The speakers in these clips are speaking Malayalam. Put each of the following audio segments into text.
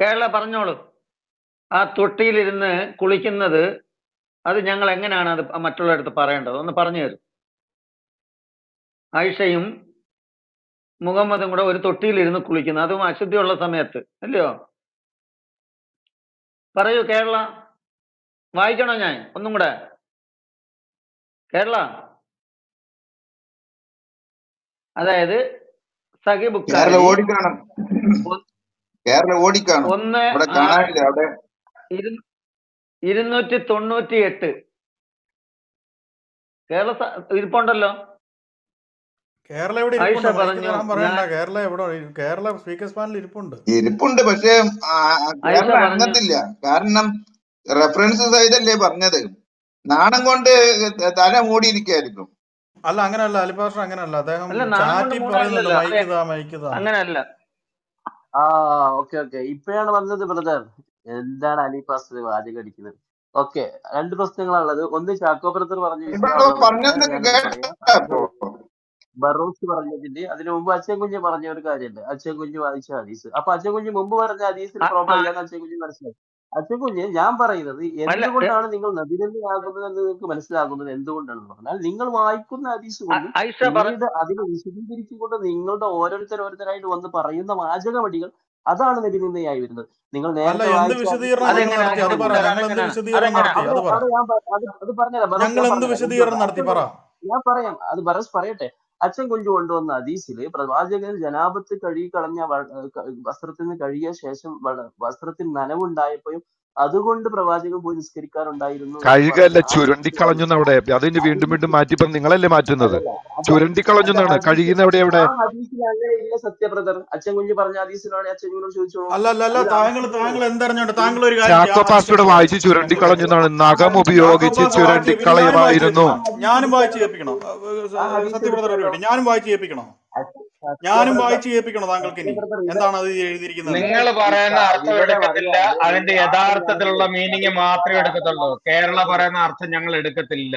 കേരള പറഞ്ഞോളൂ. ആ തൊട്ടിയിലിരുന്ന് കുളിക്കുന്നത് അത് ഞങ്ങൾ എങ്ങനെയാണ് അത് മറ്റുള്ളവരടുത്ത് പറയേണ്ടത്? ഒന്ന് പറഞ്ഞു തരും. ആയിഷയും മുഹമ്മദും കൂടെ ഒരു തൊട്ടിയിലിരുന്ന് കുളിക്കുന്നു. അതും അശുദ്ധിയുള്ള സമയത്ത് അല്ലയോ? പറയൂ കേരള. വായിക്കണോ ഞാൻ? ഒന്നും കൂടെ. കേരള. അതായത് സഖി ഓടിക്കാണും. കേരള ഓടിക്കാണും. ഒന്ന് ഇവിടെ കാണാനില്ല അവിടെ? ഇരു- ഇരുന്നൂറ്റി തൊണ്ണൂറ്റി എട്ട് കേരള ഇരിപ്പുണ്ടല്ലോ? കേരള എവിടെ കേരള എവിടെ? കേരള സ്പീക്കേഴ്സ് പാനൽ ഇരിപ്പുണ്ട്. ഇരിപ്പുണ്ട് പക്ഷേ കേരള അങ്ങത്തില്ല കാരണം റെഫറൻസ് സഹിതല്ലേ പറഞ്ഞത്. നാണം കൊണ്ട് തല മൂടിയിരിക്കായിരിക്കും അല്ല അങ്ങനല്ല. അലിപാഷ അങ്ങനല്ല. അദ്ദേഹം അങ്ങനല്ല നാണം കൊണ്ട് ചാറ്റിൽ പറയുന്നുണ്ട് മൂടാനല്ലല്ലോ മൈക്ക് അതെ താ മൈക്ക് താ അങ്ങനെയല്ല ആ ഓക്കെ ഓക്കെ. ഇപ്പോഴാണ് വന്നത് ബ്രദർ. എന്താണ് അലി പാസ്റ്റർ വാചകം അടിക്കുന്നത് ഓക്കെ രണ്ട് പ്രശ്നങ്ങളുള്ളത് ഒന്ന് ചാക്കോ ബ്രദർ പറഞ്ഞു ഇപ്പൊ പറഞ്ഞത് കേട്ടോ. ബറോസ് പറഞ്ഞതിന്റെ അതിനു മുമ്പ് അച്ഛൻ കുഞ്ഞ് പറഞ്ഞ ഒരു കാര്യമുണ്ട്. അച്ഛൻ കുഞ്ഞ് വായിച്ച ഹദീസ്. അപ്പൊ അച്ഛൻ കുഞ്ഞ് മുമ്പ് പറഞ്ഞ ഹദീസിൽ പ്രോബ്ലം ഇല്ലെന്ന് അച്ഛൻ കുഞ്ഞ് മനസ്സിലായി. അച്ഛൻ കുഞ്ഞ് ഞാൻ പറയുന്നത് എന്തുകൊണ്ടാണ് നിങ്ങൾ നബിനന്ദിയാകുന്നത് എന്ന് നിങ്ങൾക്ക് മനസ്സിലാകുന്നത് എന്തുകൊണ്ടാണെന്ന് പറഞ്ഞാൽ നിങ്ങൾ വായിക്കുന്ന ഹദീസ് കൊണ്ട് പിന്നീട് അതിനെ വിശദീകരിച്ചുകൊണ്ട് നിങ്ങളുടെ ഓരോരുത്തർ ഓരോരുത്തരായിട്ട് വന്ന് പറയുന്ന വാചകമടികൾ അതാണ് നബിനിന്ദയായി വരുന്നത്. നിങ്ങൾ നേരത്തെ അത് അങ്ങനെ പറ കൂട്ടുകാർ ഞങ്ങൾ എന്ത് വിശദീകരണം നടത്തി? പറ. ഞാൻ പ- അത് അത് പറഞ്ഞുതരാം ബറോസ് ഞങ്ങൾ ഞാൻ എന്ത് പറഞ്ഞുതരാം വിശദീകരണം എന്തുകൊണ്ട് നടത്തി? അച്ഛൻ പറ. ഞാൻ പറയാം. അത് ബറസ് പറയട്ടെ. അച്ഛൻ കുഞ്ചു കൊണ്ടുവന്ന ഹദീസിൽ പ്രവാചകൻ ജനാപത്ത് കഴുകി കളഞ്ഞ വസ്ത്രത്തിൽ നിന്ന് കഴുകിയ ശേഷം വസ്ത്രത്തിൽ നനവുണ്ടായപ്പോഴും അതുകൊണ്ട് പ്രവാചകൻ പോയി നിസ്കരിക്കാറുണ്ടായിരുന്നു. കഴുകല്ല ചുരണ്ടിക്കളഞ്ഞു അവിടെ. അതിന് വീണ്ടും വീണ്ടും മാറ്റിപ്പോ നിങ്ങളല്ലേ മാറ്റുന്നത്? അതല്ല അത് ചുരണ്ടിക്കളഞ്ഞു അത് എന്നാണ് ഹദീസിൽ കഴുകുന്ന എവിടെ എവിടെ സത്യബ്രദർ അച്ഛൻ കുഞ്ഞ് പറഞ്ഞ ഹദീസിലാണ് അച്ഛൻ കുഞ്ഞിനോട് ചോദിച്ചോളൂ അല്ല അല്ല അല്ല അതിൽ താങ്കൾ താങ്കൾ എന്തറിഞ്ഞോണ്ട്? താങ്കൾ ഒരു കാര്യം ചാക്കോ ആ പാസ്റ്റോട് ഹദീസ് വായിച്ച് ചുരണ്ടിക്കളഞ്ഞു എന്നാണ് നഖം ഉപയോഗിച്ച് ചുരണ്ടി വായിച്ച് കേൾപ്പിക്കണം ഞാനും വായിച്ച് ചുരണ്ടിക്കളയുമായിരുന്നു കേൾപ്പിക്കണം ഞാനും വായിച്ച് കേൾപ്പിക്കണം? എടുക്കാലോ ഞാനും വായിച്ച് കേൾപ്പിക്കണം? ഞാനും വായിച്ച് കേൾപ്പിക്കണോ താങ്കൾക്ക് ഇനി? എന്താണ് അത് എഴുതിയിരിക്കുന്നത്? നിങ്ങൾ പറയുന്ന അർത്ഥം ഇവിടെ എടുക്കത്തില്ല. അതിന്റെ യഥാർത്ഥത്തിലുള്ള മീനിങ് മാത്രമേ എടുക്കത്തുള്ളൂ. കേരള പറയുന്ന അർത്ഥം ഞങ്ങൾ എടുക്കത്തില്ല.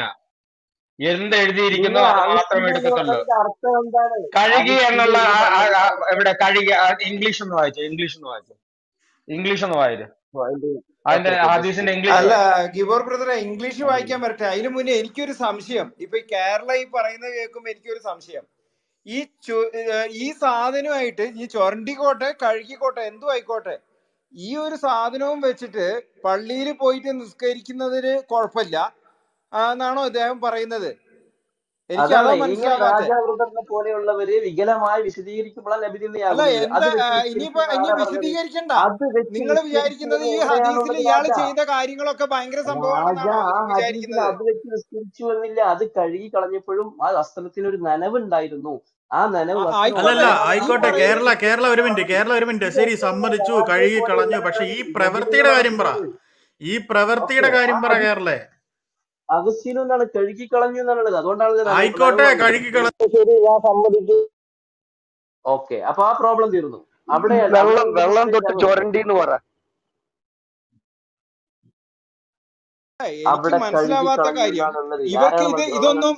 എന്ത് എഴുതിയിരിക്കുന്നോ മാത്രം അത് മാത്രമേ അവിശ്വ എടുക്കത്തുള്ളൂ. കഴുകി എന്നുള്ള എവിടെ? കഴുകി ഇംഗ്ലീഷ് ഒന്ന് വായിച്ചു ഇംഗ്ലീഷ് ഒന്ന് വായിച്ചു. ഇംഗ്ലീഷ് ഒന്ന് വായിച്ചു അതിന്റെ ഹദീസിന്റെ ഇംഗ്ലീഷ് അല്ല ഗിബോർ ബ്രദറെ ഇംഗ്ലീഷ് വായിക്കാൻ വരട്ടെ. അതിനു മുന്നേ എനിക്കൊരു സംശയം. ഇപ്പൊ ഈ കേരള ഈ പറയുന്നത് കേൾക്കുമ്പോ എനിക്കൊരു സംശയം. ഈ ഈ സാധനമായിട്ട് ഈ ചൊരണ്ടിക്കോട്ടെ കഴുകിക്കോട്ടെ എന്തു ആയിക്കോട്ടെ ഈ ഒരു സാധനവും വെച്ചിട്ട് പള്ളിയിൽ പോയിട്ട് നിസ്കരിക്കുന്നതിന് കുഴപ്പമില്ല എന്നാണോ ഇദ്ദേഹം പറയുന്നത് എനിക്ക് അതാണ് അതാ ഇങ്ങനെ മനസ്സിലാകാത്തെ രാജാവൃതനെ പോലെയുള്ളവര് വികലമായി വിശദീകരിക്കുമ്പോഴാണ് ആരാ വിശദീകരിക്കണ്ട. നിങ്ങൾ വിചാരിക്കുന്നത് ഈ ഹദീസിൽ ഇയാൾ ചെയ്ത കാര്യങ്ങളൊക്കെ ഭയങ്കര സംഭവമാണ് അത് വെച്ച് നിസ്കരിച്ചു എന്നില്ല അത് കഴുകി കളഞ്ഞപ്പോഴും ആ വസ്ത്രത്തിന് ഒരു നനവുണ്ടായിരുന്നു. ആ നനവ് അല്ലല്ല ആയിക്കോട്ടെ കേരള കേരള ഒരു മിനിറ്റ് കേരള ഒരു മിനിറ്റ്. ശരി സമ്മതിച്ചു കഴുകി കളഞ്ഞു. പക്ഷെ ഈ പ്രവൃത്തിയുടെ കാര്യം പറ. ഈ പ്രവൃത്തിയുടെ കാര്യം പറ കേരളേ. അഗസ്തീനു എന്നാണ് കഴുകി കളഞ്ഞു എന്നാണുള്ളത് അതുകൊണ്ടാണ് ആയിക്കോട്ടെ കഴുകി ശരി ഞാൻ സമ്മതിക്കും. ഓക്കെ അപ്പൊ ആ പ്രോബ്ലം തീർന്നു. അവിടെ വെള്ളം വെള്ളം തൊട്ട് ചൊരണ്ടി എന്ന് പറ. എനിക്ക് മനസ്സിലാവാത്ത കാര്യം. ഇവർക്ക് ഇത് ഇതൊന്നും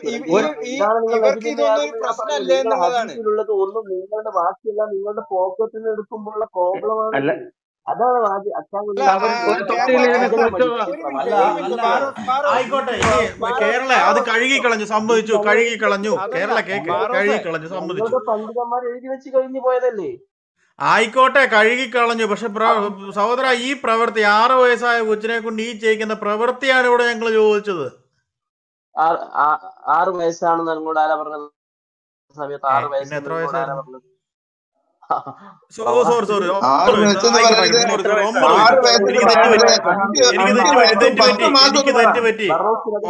ഇവർക്ക് ഇതൊന്നും പ്രശ്നമല്ല എന്നുള്ളതാണ്. ഒന്നും നിങ്ങളുടെ ബാക്കിയെല്ലാം നിങ്ങളുടെ പോക്കറ്റിൽ എടുക്കുമ്പോഴുള്ള പ്രോബ്ലമാണ് അതാണ് ആയിക്കോട്ടെ കേരള അത് കഴുകി കളഞ്ഞു സമ്മതിച്ചു കഴുകി കളഞ്ഞു. കേരള കേക്ക് കഴുകി കളഞ്ഞു സമ്മതിച്ചു പണ്ഡിതന്മാർ എഴുതി വെച്ച് കഴിഞ്ഞു പോയതല്ലേ? ആയിക്കോട്ടെ കഴുകി കളഞ്ഞു. പക്ഷെ സഹോദര ഈ പ്രവൃത്തി ആറ് വയസ്സായ കൊച്ചിനെ കൊണ്ട് ഈ ചെയ്യിക്കുന്ന പ്രവൃത്തിയാണ് ഇവിടെ ഞങ്ങൾ ചോദിച്ചത്. ആറ് വയസ്സാണെന്ന് ആരാ പറഞ്ഞത്? സമയത്ത് ആറ് വയസ്സ് എത്ര വയസ്സാണ് പറഞ്ഞത്? സോറി സോറി ഒമ്പത് വയസ്സ് ഒമ്പത് വയസ്സ്. എനിക്ക്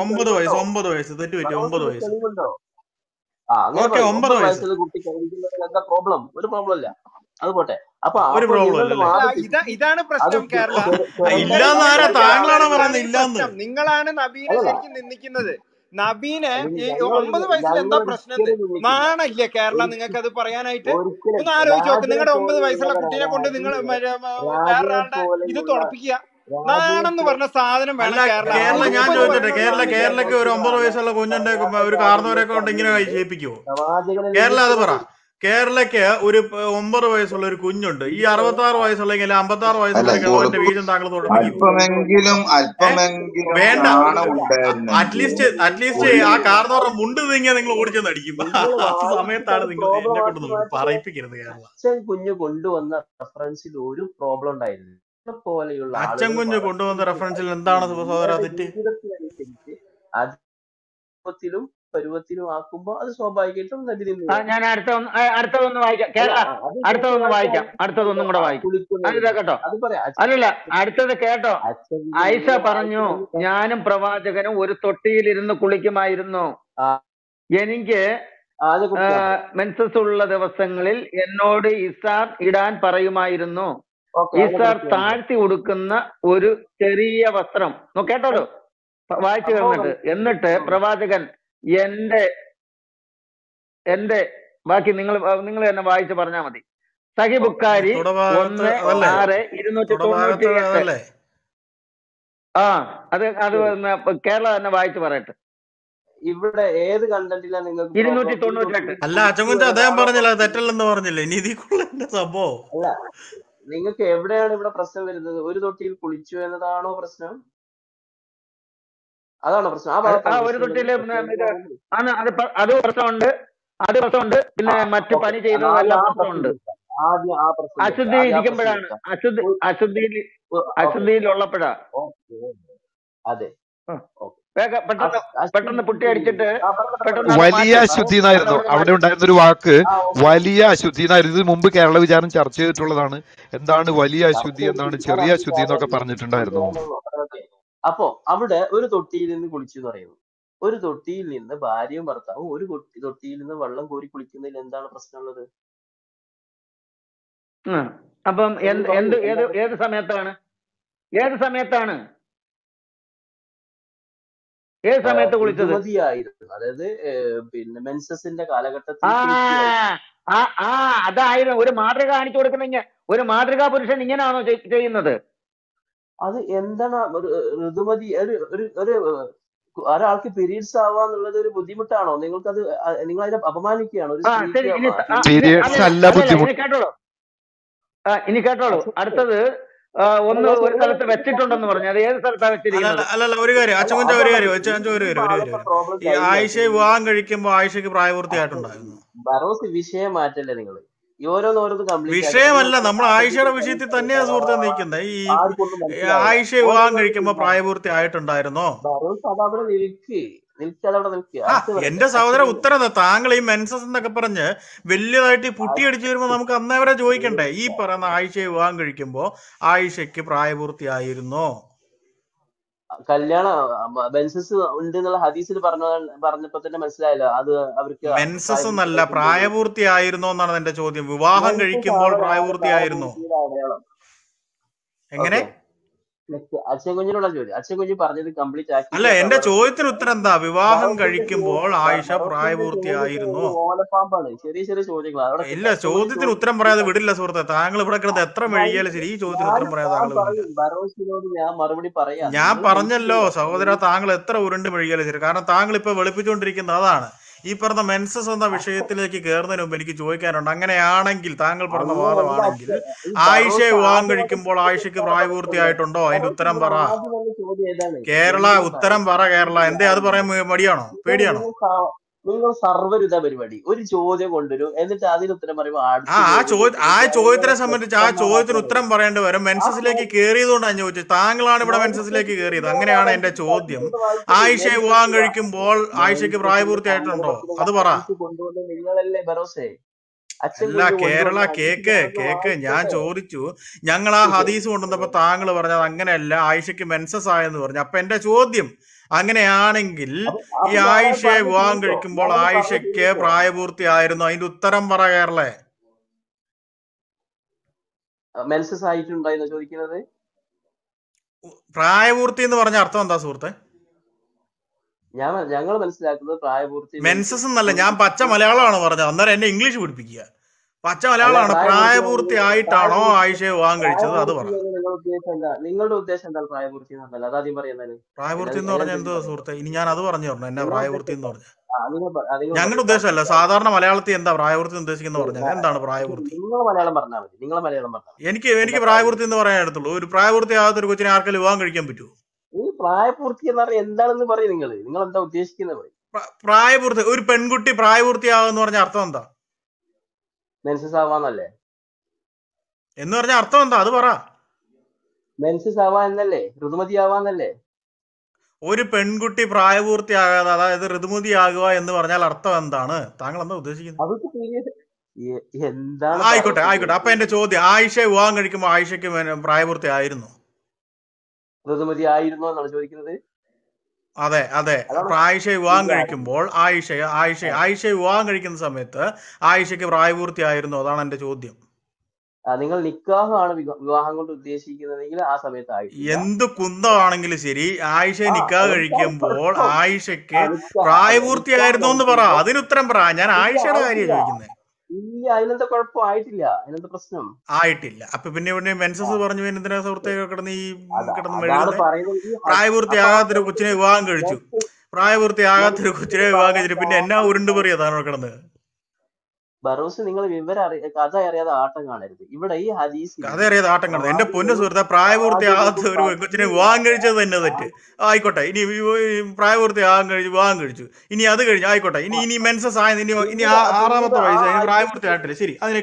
ഒമ്പത് വയസ്സ് ഒമ്പത് വയസ്സ്. തെറ്റ് ഒമ്പത് വയസ്സ്. ആ അങ്ങനെ ഓക്കെ ഒമ്പത് ഒമ്പത് വയസ്സിൽ എന്താ പ്രോബ്ലം ഒരു പ്രോബ്ലം ഇല്ല അത് പോട്ടെ. അപ്പൊ ഒരു പ്രോബ്ലം ഇതാണ് പ്രശ്നം കേരള. ഇല്ലാന്നാരാ താങ്കളാണോ പറയുന്നത്? ഇല്ലാന്ന്. നിങ്ങളാണ് നബീനെ ശരിക്കും നിന്ദിക്കുന്നത്. നബീനെ ഈ ഒമ്പത് വയസ്സിൽ എന്താ പ്രശ്നം നാണല്ലേ കേരള നിങ്ങൾക്ക് അത് പറയാനായിട്ട്? ഒന്ന് ആലോചിച്ച് നോക്ക്. നിങ്ങളുടെ ഒമ്പത് വയസ്സുള്ള കുട്ടീനെ കൊണ്ട് നിങ്ങൾ വേറൊരാളുടെ ഇത് തുടപ്പിക്കുക നാണെന്ന് പറഞ്ഞ സാധനം വേണം കേരള ഞാൻ ചോദിച്ചിട്ടെ കേരള കേരളക്ക് ഒരു ഒമ്പത് വയസ്സുള്ള കുഞ്ഞുന്റെ ഒരു കാർന്നവരൊക്കെ കൊണ്ട് ഇങ്ങനെ ജയിപ്പിക്കുവോ ചെയ്യിപ്പിക്കുവോ? കേരള അത് പറ. കേരളയ്ക്ക് ഒരു ഒമ്പത് വയസ്സുള്ള ഒരു കുഞ്ഞുണ്ട്. ഈ അറുപത്തി ആറ് വയസ്സുള്ള അമ്പത്തി ആറ് വയസ്സുള്ള വീതം താങ്കൾ വേണ്ട. അറ്റ്ലീസ്റ്റ് അറ്റ്ലീസ്റ്റ് ആ കാർന്നവരുടെ മുണ്ട് നീങ്ങിയാൽ നിങ്ങൾ ഓടിച്ചെന്ന് അടിക്കും. ആ സമയത്താണ് നിങ്ങൾ എന്നെ കൊണ്ട് പറയിപ്പിക്കരുത് കേരള. അച്ഛൻ കുഞ്ഞ് കൊണ്ടുവന്ന റെഫറൻസിൽ ഒരു പ്രോബ്ലം ഉണ്ടായിരുന്നു. പോലെയുള്ള അച്ഛൻ കുഞ്ഞ് കൊണ്ടുവന്ന റെഫറൻസിൽ എന്താണ് സഹോദര തെറ്റ്? രൂപത്തിലും പരുവത്തിലും ആക്കുമ്പോൾ അത് സ്വാഭാവികമായിട്ടും നദി ഞാൻ അടുത്ത അടുത്തതൊന്ന് വായിക്കാം. കേരള അടുത്തതൊന്ന് വായിക്കാം. അടുത്തതൊന്നും കൂടെ വായിക്കാം. കേട്ടോ അല്ലല്ല അടുത്തത് കേട്ടോ. ഐസ പറഞ്ഞു ഞാനും പ്രവാചകനും ഒരു തൊട്ടിയിലിരുന്ന് കുളിക്കുമായിരുന്നു. എനിക്ക് മെൻസസ് ഉള്ള ദിവസങ്ങളിൽ എന്നോട് ഇസാർ ഇടാൻ പറയുമായിരുന്നു. ഇസാർ താഴ്ത്തി ഉടുക്കുന്ന ഒരു ചെറിയ വസ്ത്രം. നോ കേട്ടോളൂ വായിച്ചു കഴിഞ്ഞിട്ട് എന്നിട്ട് പ്രവാചകൻ എന്റെ എന്റെ ബാക്കി നിങ്ങൾ നിങ്ങൾ തന്നെ വായിച്ച് പറഞ്ഞാൽ മതി. സഹി ബുക്കാരി ഒന്ന് ആറ് ഇരുന്നൂറ്റി തൊണ്ണൂറ്റി എട്ട്. ആ അത് അത് കേരള തന്നെ വായിച്ച് പറയട്ടെ. ഇവിടെ ഏത് കണ്ടന്റിലാണ് നിങ്ങൾക്ക് ഇരുന്നൂറ്റി തൊണ്ണൂറ്റി എട്ട്. അല്ല കുളിച്ചു അദ്ദേഹം പറഞ്ഞില്ല തെറ്റല്ലെന്ന് പറഞ്ഞില്ലേ. ഇനി ഇതിക്കുള്ള എന്റെ സംഭവം. അല്ല നിങ്ങൾക്ക് എവിടെയാണ് ഇവിടെ പ്രശ്നം വരുന്നത്? ഒരു തൊട്ടിയിൽ കുളിച്ചു എന്നതാണോ പ്രശ്നം? അതാണോ പ്രശ്നം. ആ അത് ഒരു തൊട്ടിയിൽ അത് പ്രശ്നമുണ്ട്. അത് പ്രശ്നമുണ്ട്. പിന്നെ മറ്റു പണി പനി ചെയ്തതെല്ലാം ആ പ്രശ്നമുണ്ട്. ആ പ്രശ്നം അശുദ്ധി ഇരിക്കുമ്പോഴാണ്. അശുദ്ധി അശുദ്ധിയിൽ അശുദ്ധിയിലുള്ളപ്പോഴാ. അതെ. പെട്ടെന്ന് പെട്ടെന്ന് പുട്ടി അടിച്ചിട്ട് വലിയ അശുദ്ധി എന്നായിരുന്നു. അവിടെ ഉണ്ടായിരുന്ന ഒരു വാക്ക് വലിയ അശുദ്ധി എന്നായിരുന്നു. ഇത് മുമ്പ് കേരള വിചാരം ചർച്ച ചെയ്തിട്ടുള്ളതാണ്. എന്താണ് വലിയ അശുദ്ധി എന്താണ് ചെറിയ അശുദ്ധി എന്നൊക്കെ പറഞ്ഞിട്ടുണ്ടായിരുന്നു. അപ്പോ അവിടെ ഒരു തൊട്ടിയിൽ നിന്ന് കുളിച്ചു എന്ന് പറയുന്നു. ഒരു തൊട്ടിയിൽ നിന്ന് ഭാര്യയും ഭർത്താവും ഒരു തൊട്ടിയിൽ നിന്ന് വെള്ളം കോരി കുളിക്കുന്നതിൽ എന്താണ് പ്രശ്നമുള്ളത്. അപ്പം എന്ത് ഏത് ഏത് സമയത്താണ്? ഏത് സമയത്താണ്? ഏത് സമയത്ത് കുളിച്ചത്? അതായത് പിന്നെ മെൻസസിന്റെ കാലഘട്ടത്തിൽ ആ ആ ആ അതായിരുന്നു. ഒരു മാതൃക കാണിച്ചു കൊടുക്കുന്നെങ്കിൽ ഒരു മാതൃകാ പുരുഷൻ ഇങ്ങനെയാണോ ചെയ്യുന്നത്? അത് എന്താണ് ഒരു ഋതുമതി ഒരു ഒരു ഒരു ഒരാൾക്ക് പീരീഡ്സ് ആവാന്നുള്ളത് ഒരു ബുദ്ധിമുട്ടാണോ? നിങ്ങൾക്കത് അത് നിങ്ങൾ അതിനെ അപമാനിക്കുകയാണോ? ഒരു ഇനി കേട്ടോളൂ. ഇനി കേട്ടോളൂ. അടുത്തത് ഒന്ന് ഒരു സ്ഥലത്ത് വെച്ചിട്ടുണ്ടെന്ന് പറഞ്ഞു. അത് ഏത് സ്ഥലത്താണ് വെച്ചിരിക്കുന്നത്? അല്ലല്ല ഒരു കാര്യം അച്ഛന്റെ ഒരു കാര്യം അച്ഛൻ ഒരു കാര്യം ഒരു കാര്യം. ഭാഗത്തെ പ്രോബ്ലം ഈ കഴിഞ്ഞു. ആയിഷ വിവാഹം കഴിക്കുമ്പോൾ ആയിഷയ്ക്ക് പ്രായപൂർത്തിയായിട്ടുണ്ടായിരുന്നു. ബറോസ് വിഷയം മാറ്റല്ലേ നിങ്ങൾ വിഷയമല്ല നമ്മൾ ആയിഷയുടെ വിഷയത്തിൽ തന്നെയാണ് സുഹൃത്തെ നിൽക്കുന്നത് ഈ ആയിഷ വിവാഹം കഴിക്കുമ്പോ പ്രായപൂർത്തി ആയിട്ടുണ്ടായിരുന്നോ? എന്റെ സഹോദരൻ സഹോദര ഉത്തരം എന്താ? താങ്കൾ ഈ മെൻസസ് എന്നൊക്കെ പറഞ്ഞ് വലിയതായിട്ട് ഈ പുട്ടി അടിച്ചു വരുമ്പോൾ നമുക്ക് അന്നേവരെ ചോദിക്കണ്ടേ? ഈ പറയുന്ന ആയിഷയെ വിവാഹം കഴിക്കുമ്പോ ആയിഷയ്ക്ക് പ്രായപൂർത്തിയായിരുന്നോ? കല്യാണ ബെൻസസ് ഉണ്ട് എന്നുള്ള ഹദീസിൽ പറഞ്ഞ പറഞ്ഞപ്പോ തന്നെ മനസ്സിലായല്ലോ അത് അവർക്ക് മെൻസസ് എന്നല്ല പ്രായപൂർത്തി പ്രായപൂർത്തിയായിരുന്നോ എന്നാണ് എന്റെ ചോദ്യം. വിവാഹം കഴിക്കുമ്പോൾ പ്രായപൂർത്തി പ്രായപൂർത്തിയായിരുന്നോ? എങ്ങനെ? അച്ഛൻ കുഞ്ഞിനുള്ള ചോദ്യം. അച്ഛൻ കുഞ്ഞ് പറഞ്ഞത് കംപ്ലീറ്റ് അല്ല എന്റെ ചോദ്യത്തിന് ഉത്തരം എന്താ വിവാഹം കഴിക്കുമ്പോൾ ആയിഷ പ്രായപൂർത്തിയായിരുന്നു? ഓലപ്പാമ്പാണ് ചെറിയ ചെറിയ ചോദ്യങ്ങളാണ് ഇല്ല ചോദ്യത്തിന് ഉത്തരം പറയാതെ വിടില്ല സുഹൃത്തെ. താങ്കൾ ഇവിടെ കിടന്ന് എത്ര മെഴുകിയാലും ശരി ഈ ചോദ്യത്തിന് ഉത്തരം പറയാതെ ഞാൻ താങ്കൾ ഞാൻ മറുപടി പറയാം. ഞാൻ പറഞ്ഞല്ലോ സഹോദര താങ്കൾ എത്ര ഉരുണ്ട് മെഴുകിയാലും ശരി. കാരണം താങ്കൾ ഇപ്പൊ വെളുപ്പിച്ചുകൊണ്ടിരിക്കുന്നത് അതാണ്. ഈ പറഞ്ഞ മെൻസസ് എന്ന വിഷയത്തിലേക്ക് കയറുന്നതിന് മുമ്പ് എനിക്ക് ചോദിക്കാനുണ്ട്. അങ്ങനെയാണെങ്കിൽ താങ്കൾ പറഞ്ഞ വാദമാണെങ്കിൽ അച്ഛൻ ഈ ആയിഷ ബറോസ് വിവാഹം കഴിക്കുമ്പോൾ ആയിഷയ്ക്ക് പ്രായപൂർത്തിയായിട്ടുണ്ടോ? അതിന്റെ ഉത്തരം പറ. കേരള ഉത്തരം പറ കേരള. എന്തേ? അത് പറയാൻ മടിയാണോ? പേടിയാണോ? നിങ്ങൾ സർവരുത സർവരുത പരിപാടി ഒരു ചോദ്യം കൊണ്ടുവരും. എന്നിട്ട് അതിന് ഉത്തരം പറയുമ്പോൾ ആ ചോദ്യത്തിനെ സംബന്ധിച്ച് ആ ചോദ്യത്തിന് ഉത്തരം പറയേണ്ടി വരും. മെൻസസിലേക്ക് ചോദ്യം കയറിയതുകൊണ്ടാണ് ഞാൻ ചോദിച്ചത്. താങ്കളാണ് ഇവിടെ മെൻസസിലേക്ക് കയറിയത് അങ്ങനെയാണ് എന്റെ ചോദ്യം. ആയിഷ വിവാഹം കഴിക്കുമ്പോൾ ആയിഷയ്ക്ക് പ്രായപൂർത്തിയായിട്ടുണ്ടോ? അത് പറ. കൊണ്ടുവന്ന നിങ്ങളല്ലേ ബറോസെ അല്ല കേരള കേക്ക് കേക്ക്. ഞാൻ ചോദിച്ചു. ഞങ്ങൾ ആ ഹദീസ് കൊണ്ടുവന്നപ്പോ താങ്കൾ പറഞ്ഞത് അങ്ങനെയല്ല. ആയിഷയ്ക്ക് മെൻസസ് ആയെന്ന് പറഞ്ഞു. അപ്പൊ എന്റെ ചോദ്യം അങ്ങനെയാണെങ്കിൽ ഈ ആയിഷയെ വിവാഹം കഴിക്കുമ്പോൾ ആയിഷയ്ക്ക് പ്രായപൂർത്തിയായിരുന്നു. അതിന്റെ ഉത്തരം പറ കേരളെ. മെൻസസ് ആയിട്ടുണ്ടായിരുന്നു ചോദിക്കുന്നത്? പ്രായപൂർത്തി എന്ന് പറഞ്ഞ അർത്ഥം എന്താ സുഹൃത്തെ? ഞാൻ ഞങ്ങൾ മനസ്സിലാക്കുന്നത് പ്രായപൂർത്തി മെൻസസ് എന്നല്ല ഞാൻ പച്ച മലയാളമാണ് പറഞ്ഞത്. അന്നേരം എന്നെ ഇംഗ്ലീഷ് പഠിപ്പിക്കുക. പച്ച മലയാളമാണ്. പ്രായപൂർത്തി ആയിട്ടാണോ ആയിഷയെ വിവാഹം കഴിച്ചത്? അത് പറഞ്ഞു പ്രായപൂർത്തി നിങ്ങളുടെ ഉദ്ദേശം എന്താ? പ്രായപൂർത്തി എന്ന് പറഞ്ഞാൽ? അതാദ്യം പറയുന്നത് പ്രായപൂർത്തി എന്ന് പറഞ്ഞാൽ എന്തോ സുഹൃത്തെ? ഇനി ഞാൻ അത് പറഞ്ഞു പറഞ്ഞു എന്നാ പ്രായപൂർത്തി എന്ന് പറഞ്ഞു ഞങ്ങളുടെ ഉദ്ദേശമല്ല. സാധാരണ മലയാളത്തിൽ എന്താ പ്രായപൂർത്തി ഉദ്ദേശിക്കുന്ന പറഞ്ഞത് എന്താണ് പ്രായപൂർത്തി? മലയാളം പറഞ്ഞാൽ മതി. നിങ്ങൾ മലയാളം പറഞ്ഞാൽ എനിക്ക് എനിക്ക് പ്രായപൂർത്തി? എന്ന് പറയാൻ എടുത്തുള്ളൂ ഒരു പ്രായപൂർത്തി ആകാത്ത ഒരു കൊച്ചിനെ ആർക്കെങ്കിലും വിവാഹം കഴിക്കാൻ പറ്റുമോ ഈ പ്രായപൂർത്തി എന്ന് പറഞ്ഞാൽ എന്താണെന്ന് പറയും നിങ്ങൾ നിങ്ങൾ എന്താ ഉദ്ദേശിക്കുന്നത് പ്രായപൂർത്തി ഒരു പെൺകുട്ടി പ്രായപൂർത്തിയാകുന്ന പറഞ്ഞ അർത്ഥം എന്താ? മെൻസസ് ആവാന്നല്ലേ? എന്ന് പറഞ്ഞ അർത്ഥം എന്താ? അത് പറ. മെൻസസ് ആവാ എന്നല്ലേ ഋതുമതി ആവാന്നല്ലേ? ഒരു പെൺകുട്ടി പ്രായപൂർത്തിയാകാതെ അതായത് ഋതുമതി ആകുക എന്ന് പറഞ്ഞാൽ അർത്ഥം എന്താണ്? താങ്കൾ എന്താ ഉദ്ദേശിക്കുന്നത് എന്താണ് ആയിക്കോട്ടെ ആയിക്കോട്ടെ. അപ്പൊ എന്റെ ചോദ്യം ആയിഷ വിവാഹം കഴിക്കുമ്പോൾ ആയിഷയ്ക്ക് പ്രായപൂർത്തി ആയിരുന്നു ഋതുമതി ആയിരുന്നു എന്നാണ് ചോദിക്കുന്നത്? അതെ അതെ. ആയിഷ വിവാഹം കഴിക്കുമ്പോൾ ആയിഷ ആയിഷ ആയിഷ വിവാഹം കഴിക്കുന്ന സമയത്ത് ആയിഷയ്ക്ക് പ്രായപൂർത്തിയായിരുന്നു. അതാണ് എന്റെ ചോദ്യം. നിങ്ങൾ നിക്കാഹാണ് വിവാഹം കൊണ്ട് ഉദ്ദേശിക്കുന്നതെങ്കിൽ ആ സമയത്ത് എന്ത് കുന്തമാണെങ്കിലും ശരി ആയിഷ നിക്കാഹ് കഴിക്കുമ്പോൾ ആയിഷയ്ക്ക് പ്രായപൂർത്തിയായിരുന്നു എന്ന് പറ. അതിനുത്തരം അതിന് ഉത്തരം പറ. ഞാൻ ആയിഷയുടെ കാര്യം ചോദിക്കുന്നത് ഇല്ല അതിനെന്താ കുഴപ്പം? ആയിട്ടില്ല. അതിനെന്താ പ്രശ്നം? ആയിട്ടില്ല. അപ്പൊ പിന്നെ ഇവിടെ മെൻസസ് പറഞ്ഞു എന്തിനാ സുഹൃത്തെ കിടന്ന് ഈ കിടന്ന് പ്രായപൂർത്തിയാകാത്തൊരു കൊച്ചിനെ വിവാഹം കഴിച്ചു. പ്രായപൂർത്തിയാകാത്തൊരു കൊച്ചിനെ വിവാഹം കഴിച്ചിട്ട് പിന്നെ എന്നാ ഉരുണ്ട് പറയാ താനോട് കിടന്ന്? ബറോസ് നിങ്ങൾ വിവരം അറിയ കഥ അറിയാതെ ആട്ടം കാണരുത്. ഇവിടെ ഈ ഹദീസ് കഥ അറിയാതെ ആട്ടം കാണരുത്. എന്റെ പൊന്നു സുഹൃത്ത് പ്രായപൂർത്തിയാകാത്ത പ്രവാചകൻ ഒരു കൊച്ചിനെ വിവാഹം കഴിച്ചത് തന്നെ തെറ്റ്. ആയിക്കോട്ടെ ഇനി പ്രായപൂർത്തി ആകാൻ കഴിച്ചു വിവാഹം കഴിച്ചു. ഇനി അത് കഴിഞ്ഞു ആയിക്കോട്ടെ ഇനി ഇനി മെൻസസ് ആയത് ഇനി ഇനി ആറാമത്തെ വയസ്സ് പ്രായപൂർത്തി ആയിട്ടില്ല. ശരി അതിന്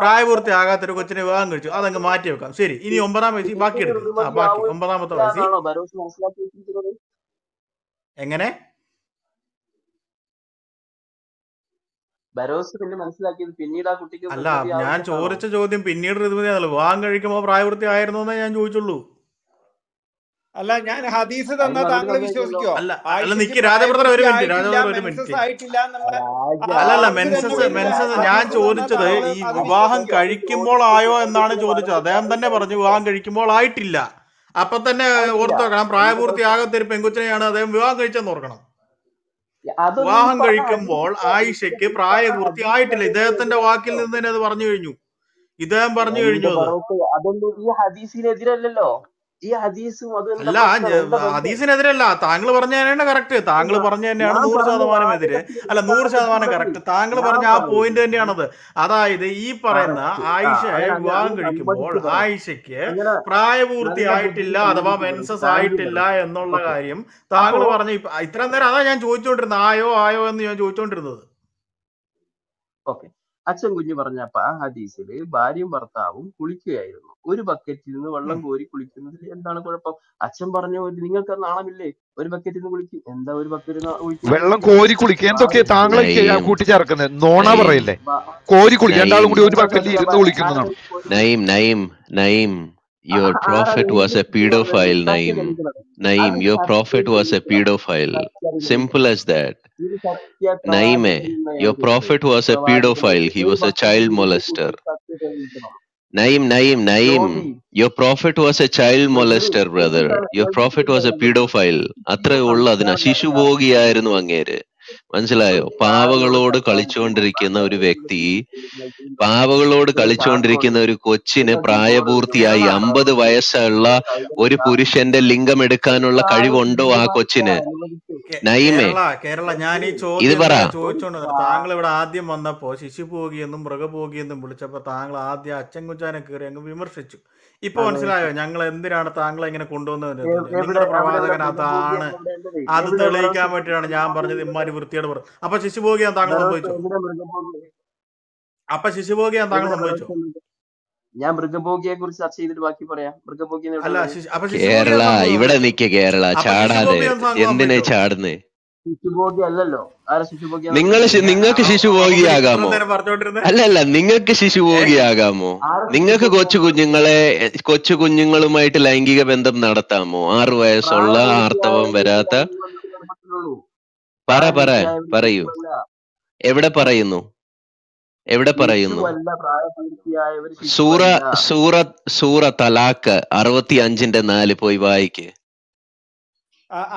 പ്രായപൂർത്തി ആകാത്ത ഒരു കൊച്ചിനെ വിവാഹം കഴിച്ചു. അതങ്ങ് മാറ്റി വെക്കാം. ശരി ഇനി ഒമ്പതാം വയസ്സ് ബാക്കി എടുക്ക് ബാക്കി ഒമ്പതാമത്തെ വയസ്സിൽ വെച്ചിരിക്കുന്നത്. എങ്ങനെ? പിന്നെ മനസ്സിലാക്കിയത് പിന്നീട് ആ കുട്ടിക്ക് അല്ല ഞാൻ ചോദിച്ച ചോദ്യം പിന്നീട് ഋതുമതിയാണല്ലോ വിവാഹം കഴിക്കുമ്പോ പ്രായപൂർത്തി ആയിരുന്നു എന്നേ ഞാൻ ചോദിച്ചുള്ളൂ. അല്ല ഞാൻ ഹദീസ് തന്നാ താങ്കൾ വിശ്വസിക്കോ അല്ല അല്ല നിക്ക് രാജപ്രദർ ഒരു മിനിറ്റ് രാജപുത്ര രാജപ്രദർ ഒരു മെൻസസ് മിനിറ്റ്. അല്ലല്ല മെൻസസ് മെൻസസ് ഞാൻ ചോദിച്ചത് ഈ വിവാഹം കഴിക്കുമ്പോൾ ആയോ എന്നാണ് ചോദിച്ചത്. അദ്ദേഹം തന്നെ പറഞ്ഞു വിവാഹം കഴിക്കുമ്പോൾ ആയിട്ടില്ല. അപ്പൊ തന്നെ ഓർത്തോക്കണം ഓർത്ത് വെക്കണം എന്താ പ്രായപൂർത്തിയാകാത്ത ഒരു പെങ്കൊച്ചിനെയാണ് അദ്ദേഹം വിവാഹം കഴിച്ചെന്ന് ഓർക്കണം. വിവാഹം കഴിക്കുമ്പോൾ ആയിഷയ്ക്ക് പ്രായപൂർത്തി ആയിട്ടില്ല. ഇദ്ദേഹത്തിന്റെ വാക്കിൽ നിന്ന് തന്നെ അത് പറഞ്ഞു കഴിഞ്ഞു. ഇദ്ദേഹം പറഞ്ഞു കഴിഞ്ഞു അതൊന്നും ഈ ഹദീസിനെതിരല്ലല്ലോ. ഈ ഹദീസും അല്ല ഹദീസിനെതിരല്ല. താങ്കൾ പറഞ്ഞ തന്നെയാണ് കറക്റ്റ് താങ്കൾ പറഞ്ഞ തന്നെയാണ് നൂറ് ശതമാനം എതിര്. അല്ല നൂറ് ശതമാനം കറക്റ്റ് താങ്കൾ പറഞ്ഞ ആ പോയിന്റ് തന്നെയാണത്. അതായത് ഈ പറയുന്ന ആയിഷ വിവാഹം കഴിക്കുമ്പോൾ ആയിഷയ്ക്ക് പ്രായപൂർത്തി ആയിട്ടില്ല അഥവാ മെൻസസ് ആയിട്ടില്ല എന്നുള്ള കാര്യം താങ്കൾ പറഞ്ഞ ഇത്ര ഇത്രയും നേരം അതാ ഞാൻ ചോദിച്ചുകൊണ്ടിരുന്നത് ആയോ ആയോ എന്ന് ഞാൻ ചോദിച്ചുകൊണ്ടിരുന്നത് ഓക്കെ. അച്ഛൻ കുഞ്ഞു പറഞ്ഞപ്പ ആ ഹദീസിൽ ഭാര്യയും ഭർത്താവും കുളിക്കുകയായിരുന്നു. ഒരു ബക്കറ്റിൽ നിന്ന് വെള്ളം കോരി കുളിക്കുന്നതിൽ എന്താണ് കുഴപ്പം? അച്ഛൻ പറഞ്ഞു നിങ്ങൾക്ക് നാണമില്ലേ? ഒരു ബക്കറ്റിൽ നിന്ന് കുളിക്കും. എന്താ ഒരു ബക്കറ്റിൽ നിന്ന് വെള്ളം കോരി കുളിക്കുക എന്തൊക്കെ താങ്കളെ കൂട്ടിച്ചേർക്കുന്നത് നോണ പറയില്ലേ? കോരി കുളിക്കുക രണ്ടാളും കൂടി ഒരു ബക്കറ്റിൽ ഇരുന്ന് കുളിക്കുന്നതാണ്. നയിം നയിം നയീം your ആ- ആരാണ് prophet ഈ was a ഈ പറയുന്നത് pedophile നയീം സത്യതെളിക്കുന്നത് നയീം അത് your prophet was a സത്യതെളിക്കണം pedophile സത്യം simple as that ഇത് സത്യത്താൽ നയീമേ തെളിയുന്ന your ഞാൻ prophet was a പ്രവാചകൻ pedophile he ഒരു was a ബക്കറ്റിൽ child നിന്ന് molester കുളിച്ച് സത്യം തെളിയിക്കണം നയീം നയീം നയീം ജ്യോതി your prophet was a child ഒരു molester brother your prophet was a pedophile അത്രേ ഉള്ളു അതിനാ ശിശുഭോഗിയായിരുന്നു അങ്ങേര് മനസ്സിലായോ? പാവകളോട് കളിച്ചുകൊണ്ടിരിക്കുന്ന ഒരു വ്യക്തി പാവകളോട് കളിച്ചുകൊണ്ടിരിക്കുന്ന ഒരു കൊച്ചിന് പ്രായപൂർത്തിയായി അമ്പത് വയസ്സുള്ള ഒരു പുരുഷന്റെ ലിംഗം എടുക്കാനുള്ള കഴിവുണ്ടോ ആ കൊച്ചിന്? നൈമേ കേരള ഞാൻ ഈ ഇത് ചോദ്യം ചോദിച്ചോണ്ട് താങ്കൾ ഇവിടെ ആദ്യം വന്നപ്പോ പോગી എന്നും വിളിച്ചപ്പോ താങ്കൾ ആദ്യം അച്ഛൻ കുഞ്ചാനെ കയറി അങ്ങ് വിമർശിച്ചു. ഇപ്പൊ മനസ്സിലായോ? ഞങ്ങൾ എന്തിനാണ് താങ്കളെ ഇങ്ങനെ കൊണ്ടുവന്നത്? നിങ്ങളുടെ പ്രവാചകൻ അതാണ് അത് തെളിയിക്കാൻ വേണ്ടിയിട്ടാണ് ഞാൻ പറഞ്ഞത്. ഇമ്മാരി വൃത്തിയോട് പറഞ്ഞു അപ്പൊ ശിശുഭോഗിയാൻ താങ്കൾ സംഭവിച്ചു അപ്പൊ ശിശുഭോഗിയാൻ താങ്കൾ സംഭവിച്ചു ഞാൻ മൃഗഭോഗിയെ കുറിച്ച് ചർച്ച ചെയ്തിട്ട് ബാക്കി പറയാം. മൃഗഭോഗി കേരള ഇവിടെ നിക്ക കേരള ചാടാതെ എന്തിനെ ചാടുന്നേ? ശിശുഭോഗി അല്ലല്ലോ. ആരാ ശിശുഭോഗി നിങ്ങൾ നിങ്ങൾക്ക് ശിശുഭോഗിയാകാമോ നേരം പറഞ്ഞോണ്ടിരുന്നത് അല്ല അല്ല നിങ്ങൾക്ക് ശിശുഭോഗിയാകാമോ നിങ്ങൾക്ക് കൊച്ചു കുഞ്ഞുങ്ങളെ കൊച്ചു കുഞ്ഞുങ്ങളുമായിട്ട് ലൈംഗിക ബന്ധം നടത്താമോ? ആറു വയസ്സുള്ള ആർത്തവം വരാത്ത പറ പറ പറയൂ. എവിടെ പറയുന്നു? എവിടെ പറയുന്നു? സൂറ സൂറ സൂറ തലാക്ക് അറുപത്തി അഞ്ചിന്റെ നാല് പോയി വായിക്ക്.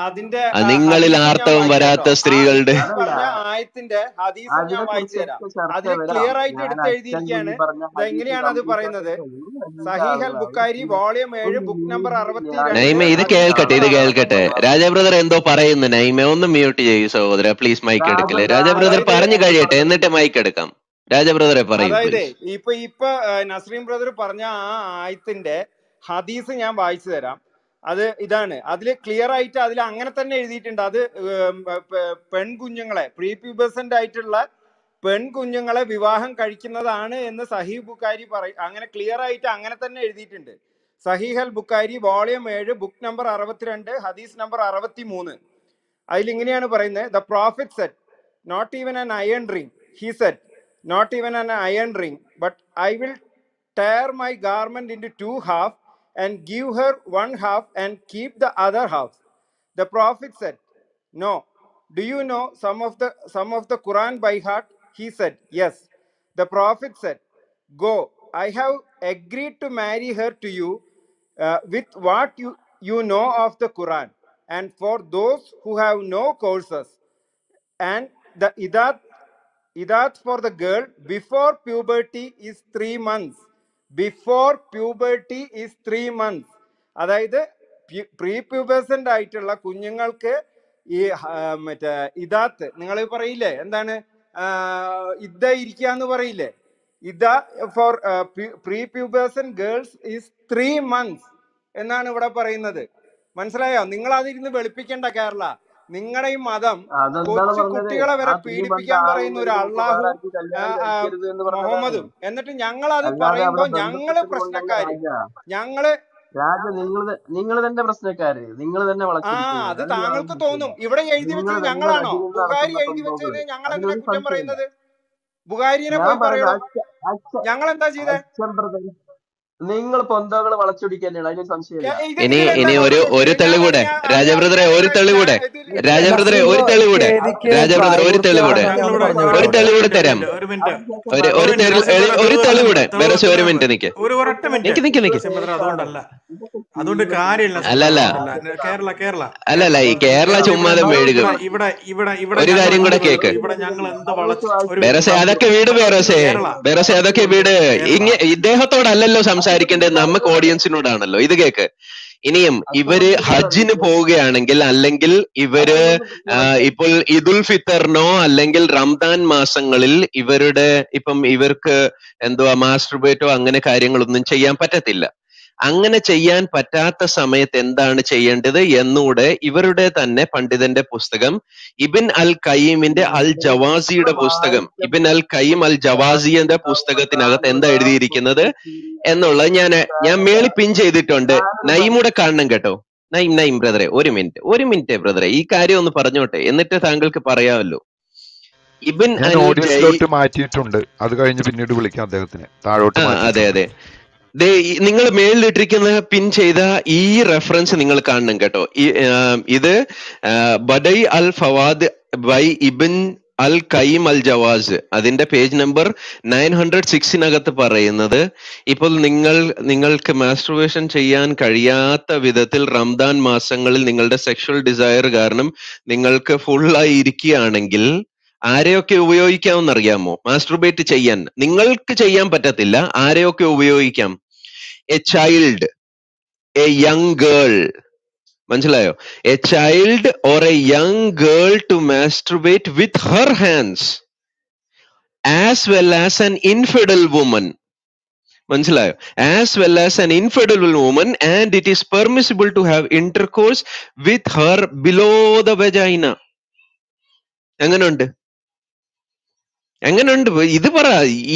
അതിന്റെ നിങ്ങളിൽ ആർത്തവം വരാത്ത സ്ത്രീകളുടെ ആയത്തിന്റെ ഹദീസ് ഞാൻ വായിച്ചു തരാം. അതിൽ ക്ലിയർ ആയിട്ട് എടുത്ത് എഴുതിയിരിക്കുകയാണ് എങ്ങനെയാണ് അത് പറയുന്നത്? Sahih al Sahih al Bukhari volume ഏഴ് ബുക്ക് നമ്പർ അറുപത്തി ഇത് കേൾക്കട്ടെ ഇത് കേൾക്കട്ടെ. രാജബ്രദർ രാജാ ബ്രദർ എന്തോ പറയുന്നു നൈമ? ഒന്ന് മ്യൂട്ട് ചെയ്യൂ സഹോദര പ്ലീസ് മൈക്ക് എടുക്കില്ലേ? രാജാ ബ്രദർ പറഞ്ഞു കഴിയട്ടെ എന്നിട്ട് മൈക്ക് എടുക്കാം. രാജാ ബ്രദറെ പറയൂ അതായത് ഇപ്പൊ ഇപ്പൊ നസ്രീം ബ്രദർ പറഞ്ഞ ആ ആയത്തിന്റെ ഹദീസ് ഞാൻ വായിച്ചു തരാം. അത് ഇതാണ്. അതിൽ ക്ലിയർ ആയിട്ട് അതിൽ അങ്ങനെ തന്നെ എഴുതിയിട്ടുണ്ട്. അത് പെൺകുഞ്ഞുങ്ങളെ പ്രീ പ്യൂബസന്റ് ആയിട്ടുള്ള പെൺകുഞ്ഞുങ്ങളെ വിവാഹം കഴിക്കുന്നതാണ് എന്ന് സഹീ ബുക്കാരി പറയും അങ്ങനെ ക്ലിയർ ആയിട്ട് അങ്ങനെ തന്നെ എഴുതിയിട്ടുണ്ട്. സഹീഹൽ ബുക്കാരി വോളിയം ഏഴ് ബുക്ക് നമ്പർ അറുപത്തിരണ്ട് ഹദീസ് നമ്പർ അറുപത്തി മൂന്ന് അതിലിങ്ങനെയാണ് പറയുന്നത്. The prophet said not even an iron ring he said not even an iron ring but I will tear my garment in two half and give her one half and keep the other half. The prophet said no. Do you know some of the some of the quran by heart? He said yes. The prophet said go. I have agreed to marry her to you uh, with what you you know of the quran. And for those who have no courses and the idat idat for the girl before puberty is three months before puberty is three months അതായത് പ്രീ പ്യൂബേസന്റ് ആയിട്ടുള്ള കുഞ്ഞുങ്ങൾക്ക് ഈ മറ്റേ ഇതാത്ത് നിങ്ങൾ പറയില്ലേ? എന്താണ്? ഇദ്ദ ഇരിക്കുക എന്ന് പറയില്ലേ? ഇദ for prepubescent girls is three months എന്നാണ് ഇവിടെ പറയുന്നത്. മനസ്സിലായോ? നിങ്ങൾ അതിരുന്ന് വെളുപ്പിക്കേണ്ട കേരള. നിങ്ങളുടെ ഈ മതം കൊച്ചു കുട്ടികളെ വരെ പീഡിപ്പിക്കാൻ പറയുന്ന ഒരു അള്ളാഹു മുഹമ്മദും. എന്നിട്ട് ഞങ്ങൾ അത് പറയുമ്പോ ഞങ്ങൾ പ്രശ്നക്കാര്. ഞങ്ങൾ രാജ നിങ്ങൾ നിങ്ങൾ തന്നെ പ്രശ്നക്കാര്. നിങ്ങൾ തന്നെ ആ അത് താങ്കൾക്ക് തോന്നും. ഇവിടെ എഴുതി വെച്ചത് ഞങ്ങളാണോ? നടത്തുന്ന എഴുതി വെച്ചത് ഞങ്ങൾ എങ്ങനെ കുറ്റം പറയുന്നത്? ബുഹാരിനെ പോയി പറയണോ ഞങ്ങൾ എന്താ ചെയ്തേ? നിങ്ങൾ പൊന്തകൾ വളച്ചൊടിക്കാനാണ് അതിന് സംശയമില്ല ഇനി ഇനി ഒരു ഒരു ഞാൻ തെളിവൂടെ. രാജബ്രദറെ ഒരു ഇത് ഇത് രാജബ്രദറെ ഒരു ബ്രോ തെളിവൂടെ. രാജബ്രദർ ഒരു തെളിവൂടെ. പ്രായപൂർത്തിയാകാൻ ഒരു ഇവിടെ സമയമായിട്ടുണ്ട് ഒരു ഒരു ഒരു തെളി- ഒരു ഒരു ഒരു മിനിറ്റ് നിക്ക്. ഒരു ഒരൊറ്റ മിനിറ്റ്. നിക്ക് നിക്ക് നിക്ക്. അതുകൊണ്ട് കാര്യമില്ല. അല്ലല്ല. കേരള കേരള. അല്ലല്ല ഈ കേരള ചുമ്മാതെ ഇവിടെ മെഴുകും ഇവിടെ ഇവിടെ ഇവിടെ ഒരു കാര്യം കൂടെ കേക്ക്. ഇവിടെ ഞങ്ങൾ എന്താ കാണിച്ചു അതൊക്കെ വീട് ബെറസെ. അതൊക്കെ വീട്. ഇങ്ങ ഇദ്ദേഹത്തോടല്ലല്ലോ സംസാരിക്കേണ്ടത് നമുക്ക് ഓഡിയൻസിനോടാണല്ലോ. ഇത് കേക്ക്. ഇനിയും ഇവർ ഹജ്ജിന് പോവുകയാണെങ്കിൽ അല്ലെങ്കിൽ ഇവർ ഇപ്പോൾ ഇദുൽ ഫിത്തറിനോ അല്ലെങ്കിൽ റംദാൻ മാസങ്ങളിൽ ഇവരുടെ ഇപ്പം ഇവർക്ക് എന്തുവാ മാസ്റ്റർബേറ്റോ അങ്ങനെ കാര്യങ്ങളൊന്നും ചെയ്യാൻ പറ്റത്തില്ല. അങ്ങനെ ചെയ്യാൻ പറ്റാത്ത സമയത്ത് എന്താണ് ചെയ്യേണ്ടത് എന്നൂടെ ഇവരുടെ തന്നെ പണ്ഡിതന്റെ പുസ്തകം ഇബിൻ അൽ കയ്യിമിന്റെ അൽ ജവാസിയുടെ പുസ്തകം. ഇബിൻ അൽ കയ്യീം അൽ ജവാസിയുടെ പുസ്തകത്തിനകത്ത് എന്താ എഴുതിയിരിക്കുന്നത് എന്നുള്ളത് ഞാൻ ഞാൻ മേളി പിൻ ചെയ്തിട്ടുണ്ട്. നൈമൂടെ കാണണം കേട്ടോ. നൈം നൈം ബ്രദറെ ഒരു മിനിറ്റ് ഒരു മിനിറ്റ് ബ്രദറെ. ഈ കാര്യം ഒന്ന് പറഞ്ഞോട്ടെ. എന്നിട്ട് താങ്കൾക്ക് പറയാമല്ലോ. ഇബിൻ മാറ്റിയിട്ടുണ്ട്. അത് കഴിഞ്ഞ് പിന്നീട് വിളിക്കാം അദ്ദേഹത്തിന്. താഴോട്ട് അതെ അതെ. ദേ നിങ്ങൾ മേളിലിട്ടിരിക്കുന്ന പിൻ ചെയ്ത ഈ റെഫറൻസ് നിങ്ങൾ കാണണം കേട്ടോ. ഇത് ബഡൈ അൽ ഫവാദ് ബൈ ഇബിൻ അൽ കൈം അൽ ജവാസ്. അതിന്റെ പേജ് നമ്പർ നയൻ ഹൺഡ്രഡ് സിക്സിനകത്ത് പറയുന്നത്. ഇപ്പോൾ നിങ്ങൾ നിങ്ങൾക്ക് മാസ്റ്റർവേഷൻ ചെയ്യാൻ കഴിയാത്ത വിധത്തിൽ റംദാൻ മാസങ്ങളിൽ നിങ്ങളുടെ സെക്ഷൽ ഡിസയർ കാരണം നിങ്ങൾക്ക് ഫുൾ ആയി ഇരിക്കുകയാണെങ്കിൽ ആരെയൊക്കെ ഉപയോഗിക്കാമെന്ന് അറിയാമോ മാസ്റ്റർബേറ്റ് ചെയ്യാൻ. നിങ്ങൾക്ക് ചെയ്യാൻ പറ്റത്തില്ല ആരെയൊക്കെ ഉപയോഗിക്കാം? a child a young girl മനസ്സിലായോ a child or a young girl to masturbate with her hands as well as an infidel woman മനസ്സിലായോ as well as an infidel woman and it is permissible to have intercourse with her below the vagina എങ്ങനെയുണ്ട് എങ്ങനെയുണ്ട് ഇത് പറ.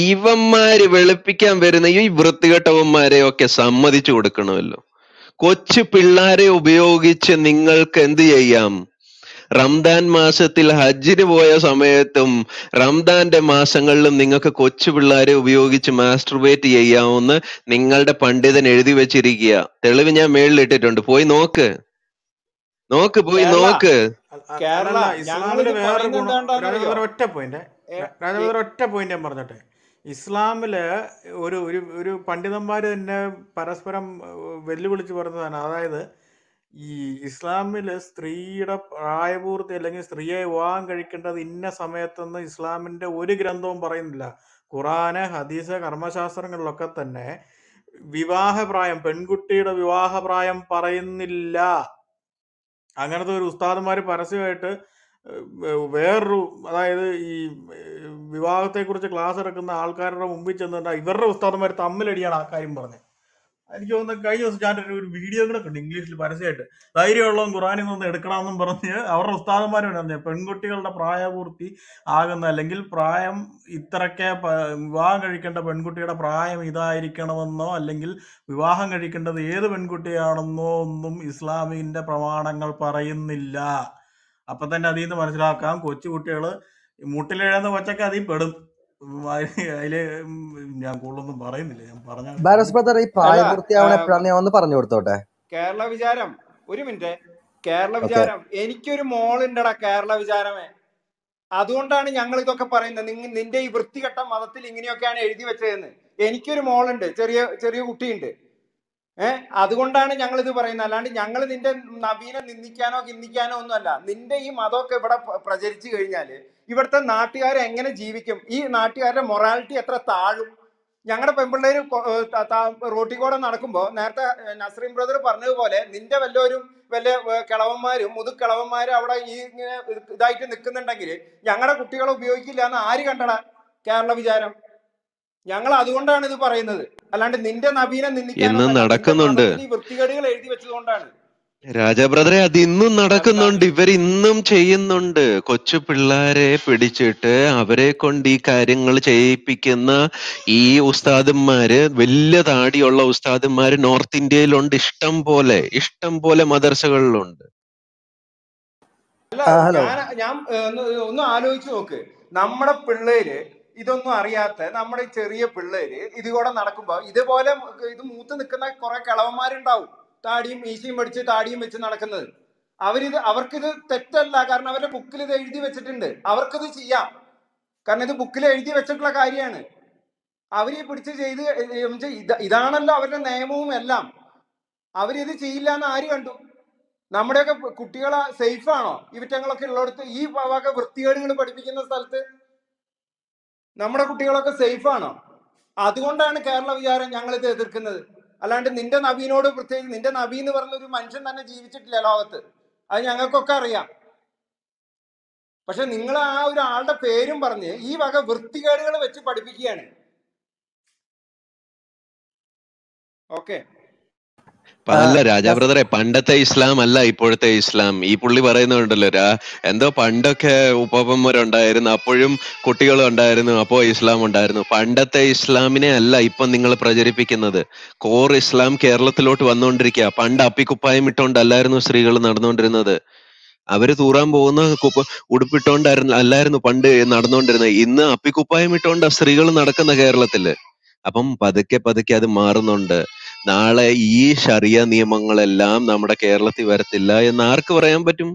ഇവന്മാര് വെളുപ്പിക്കാൻ വരുന്ന ഈ വൃത്തികെട്ടവന്മാരെ ഒക്കെ സമ്മതിച്ചു കൊടുക്കണമല്ലോ. കൊച്ചു പിള്ളാരെ ഉപയോഗിച്ച് നിങ്ങൾക്ക് എന്ത് ചെയ്യാം? റംദാൻ മാസത്തിൽ ഹജ്ജിന് പോയ സമയത്തും റംദാന്റെ മാസങ്ങളിലും നിങ്ങൾക്ക് കൊച്ചു പിള്ളാരെ ഉപയോഗിച്ച് മാസ്റ്റർബേറ്റ് ചെയ്യാമെന്ന് നിങ്ങളുടെ പണ്ഡിതൻ എഴുതി വെച്ചിരിക്കുക. തെളിവ് ഞാൻ മേളിലിട്ടിട്ടുണ്ട്. പോയി നോക്ക്. നോക്ക് പോയി നോക്ക്. ഒറ്റ പോയിന്റ് ഒറ്റ പോയിന്റ് ഞാൻ പറഞ്ഞോട്ടെ. ഇസ്ലാമിൽ ഒരു ഒരു ഒരു പണ്ഡിതന്മാര് തന്നെ പരസ്പരം വെല്ലുവിളിച്ച് പറഞ്ഞതാണ്. അതായത് ഈ ഇസ്ലാമിൽ സ്ത്രീയുടെ പ്രായപൂർത്തി അല്ലെങ്കിൽ സ്ത്രീയെ വിവാഹം കഴിക്കേണ്ടത് ഇന്ന സമയത്തെന്ന് ഇസ്ലാമിന്റെ ഒരു ഗ്രന്ഥവും പറയുന്നില്ല. ഖുറാന് ഹദീസ് കർമ്മശാസ്ത്രങ്ങളിലൊക്കെ തന്നെ വിവാഹപ്രായം പെൺകുട്ടിയുടെ വിവാഹപ്രായം പറയുന്നില്ല. അങ്ങനത്തെ ഒരു ഉസ്താദന്മാർ പരസ്യമായിട്ട് വേറൊരു അതായത് ഈ വിവാഹത്തെക്കുറിച്ച് ക്ലാസ് എടുക്കുന്ന ആൾക്കാരുടെ മുമ്പിൽ ചെന്നിട്ട് ഇവരുടെ ഉസ്താദന്മാർ തമ്മിലടിയാണ് ആ കാര്യം പറഞ്ഞത്. എനിക്ക് തോന്നുന്നു കഴിഞ്ഞ ദിവസം ഞാൻ ഒരു വീഡിയോ കൂടെ കണ്ടു ഇംഗ്ലീഷിൽ പരസ്യമായിട്ട്. ധൈര്യമുള്ളതും ഖുറാനിൽ നിന്ന് എടുക്കണമെന്നും പറഞ്ഞ് അവരുടെ പറഞ്ഞു പെൺകുട്ടികളുടെ പ്രായപൂർത്തി ആകുന്ന അല്ലെങ്കിൽ പ്രായം ഇത്രയ്ക്ക് വിവാഹം കഴിക്കേണ്ട പെൺകുട്ടിയുടെ പ്രായം ഇതായിരിക്കണമെന്നോ അല്ലെങ്കിൽ വിവാഹം കഴിക്കേണ്ടത് ഏത് പെൺകുട്ടിയാണെന്നോ ഒന്നും ഇസ്ലാമിന്റെ പ്രമാണങ്ങൾ പറയുന്നില്ല. അപ്പൊ തന്നെ അതിൽ നിന്ന് മനസ്സിലാക്കാം കൊച്ചുകുട്ടികൾ മുട്ടിലെഴുന്ന കൊച്ചൊക്കെ അതിൽ പെടും. അതിൽ ഞാൻ കൂടുതലൊന്നും പറയുന്നില്ല. ഞാൻ പറഞ്ഞ ബാരസ് ബ്രദർ ഈ പ്രായപൂർത്തിയാവണ എപ്പോഴാണ് ഞാൻ ഒന്ന് പറഞ്ഞു കൊടുത്തോട്ടെ? കേരള വിചാരം ഒരു മിനിറ്റ്. കേരള വിചാരം എനിക്കൊരു മോളുണ്ടടാ കേരള വിചാരമേ. അതുകൊണ്ടാണ് ഞങ്ങൾ ഇതൊക്കെ പറയുന്നത്. നിങ്ങ നിന്റെ ഈ വൃത്തികെട്ട മതത്തിൽ ഇങ്ങനെയൊക്കെയാണ് എഴുതി വെച്ചതെന്ന്. എനിക്കൊരു മോളുണ്ട് ചെറിയ ചെറിയ കുട്ടിയുണ്ട്. ഏഹ് അതുകൊണ്ടാണ് ഞങ്ങൾ ഇത് പറയുന്നത്. അല്ലാണ്ട് ഞങ്ങൾ നിന്റെ നവീനെ നിന്ദിക്കാനോ കിന്നിക്കാനോ ഒന്നുമല്ല. നിന്റെ ഈ മതമൊക്കെ ഇവിടെ പ്രചരിച്ചു കഴിഞ്ഞാൽ ഇവിടുത്തെ നാട്ടുകാർ എങ്ങനെ ജീവിക്കും? ഈ നാട്ടുകാരുടെ മൊറാലിറ്റി എത്ര താഴും? ഞങ്ങളുടെ പെൺപിള്ളേര് റോട്ടി കൂടെ നടക്കുമ്പോ നേരത്തെ നസ്രീം ബ്രദർ പറഞ്ഞതുപോലെ നിന്റെ വല്ലവരും വല്ല കിളവന്മാരും മുതുക്കിളവന്മാരും അവിടെ ഈ ഇങ്ങനെ ഇതായിട്ട് നിൽക്കുന്നുണ്ടെങ്കിൽ ഞങ്ങളുടെ കുട്ടികളെ ഉപയോഗിക്കില്ല എന്ന് ആര് കണ്ടടാ? കേരള വിചാരം. ഞങ്ങൾ അതുകൊണ്ടാണ് ഇത് പറയുന്നത്. അല്ലാണ്ട് നിന്റെ നബീനെ ഇന്നും നടക്കുന്നുണ്ട്. വൃത്തികേടുകൾ എഴുതി വെച്ചതുകൊണ്ടാണ്. രാജാ ബ്രദറെ അത് ഇന്നും നടക്കുന്നുണ്ട്. ഇവർ ഇന്നും ചെയ്യുന്നുണ്ട്. കൊച്ചു പിള്ളേരെ പിടിച്ചിട്ട് അവരെ കൊണ്ട് ഈ കാര്യങ്ങൾ ചെയ്യിപ്പിക്കുന്ന ഈ ഉസ്താദന്മാര് വലിയ താടിയുള്ള ഉസ്താദന്മാര് നോർത്ത് ഇന്ത്യയിലുണ്ട്. ഇഷ്ടം പോലെ ഇഷ്ടം പോലെ മദർസകളിലുണ്ട്. ഞാൻ ഒന്ന് ആലോചിച്ച് നോക്ക്. നമ്മുടെ പിള്ളേര് ഇതൊന്നും അറിയാത്ത നമ്മുടെ ചെറിയ പിള്ളേര് ഇത് കൂടെ നടക്കുമ്പോ ഇതുപോലെ ഇത് മൂത്ത് നിൽക്കുന്ന കുറെ കിളവന്മാരുണ്ടാവും. താടിയും മീശയും പഠിച്ച് താടിയും വെച്ച് നടക്കുന്നത്. അവരിത് അവർക്കിത് തെറ്റല്ല. കാരണം അവരുടെ ബുക്കിൽ ഇത് എഴുതി വെച്ചിട്ടുണ്ട്. അവർക്കിത് ചെയ്യാം. കാരണം ഇത് ബുക്കിൽ എഴുതി വെച്ചിട്ടുള്ള കാര്യമാണ്. അവർ പിടിച്ച് ചെയ്ത് ഇതാണല്ലോ അവരുടെ നിയമവും എല്ലാം. അവരിത് ചെയ്യില്ല എന്ന് ആര് കണ്ടു? നമ്മുടെയൊക്കെ കുട്ടികളെ സേഫ് ആണോ? ഇവറ്റങ്ങളൊക്കെ ഉള്ളിടത്ത് ഈ വക വൃത്തികേടുകൾ പഠിപ്പിക്കുന്ന സ്ഥലത്ത് നമ്മുടെ കുട്ടികളൊക്കെ സേഫ് ആണോ? അതുകൊണ്ടാണ് കേരള വിചാരം ഞങ്ങൾ ഇത് എതിർക്കുന്നത്. അല്ലാണ്ട് നിന്റെ നബീനോട് പ്രത്യേകിച്ച് നിന്റെ നബി എന്ന് പറഞ്ഞ ഒരു മനുഷ്യൻ തന്നെ ജീവിച്ചിട്ടില്ല ലോകത്ത്. അത് ഞങ്ങൾക്കൊക്കെ അറിയാം. പക്ഷെ നിങ്ങൾ ആ ഒരു ആളുടെ പേരും പറഞ്ഞ് ഈ വക വൃത്തികേടുകൾ വെച്ച് പഠിപ്പിക്കുകയാണ്. ഓക്കെ. അല്ല രാജാ ബ്രദറെ പണ്ടത്തെ ഇസ്ലാം അല്ല ഇപ്പോഴത്തെ ഇസ്ലാം. ഈ പുള്ളി പറയുന്നുണ്ടല്ലോ രാ എന്തോ പണ്ടൊക്കെ ഉപ്പപ്പന്മാരുണ്ടായിരുന്നു അപ്പോഴും കുട്ടികൾ ഉണ്ടായിരുന്നു അപ്പോ ഇസ്ലാം ഉണ്ടായിരുന്നു. പണ്ടത്തെ ഇസ്ലാമിനെ അല്ല ഇപ്പൊ നിങ്ങൾ പ്രചരിപ്പിക്കുന്നത്. കോർ ഇസ്ലാം കേരളത്തിലോട്ട് വന്നുകൊണ്ടിരിക്കുക പണ്ട് അപ്പിക്കുപ്പായം ഇട്ടുകൊണ്ടല്ലായിരുന്നു സ്ത്രീകൾ നടന്നുകൊണ്ടിരുന്നത് അവർ തൂറാൻ പോകുന്ന കുപ്പ ഉടുപ്പിട്ടോണ്ടായിരുന്നു അല്ലായിരുന്നു പണ്ട് നടന്നുകൊണ്ടിരുന്നത് ഇന്ന് അപ്പിക്കുപ്പായം ഇട്ടോണ്ടാ സ്ത്രീകൾ നടക്കുന്ന കേരളത്തിൽ. അപ്പം പതുക്കെ പതുക്കെ അത് മാറുന്നുണ്ട്. നാളെ ഈ ഷറിയ നിയമങ്ങളെല്ലാം നമ്മുടെ കേരളത്തിൽ വരത്തില്ല എന്ന് ആർക്ക് പറയാൻ പറ്റും?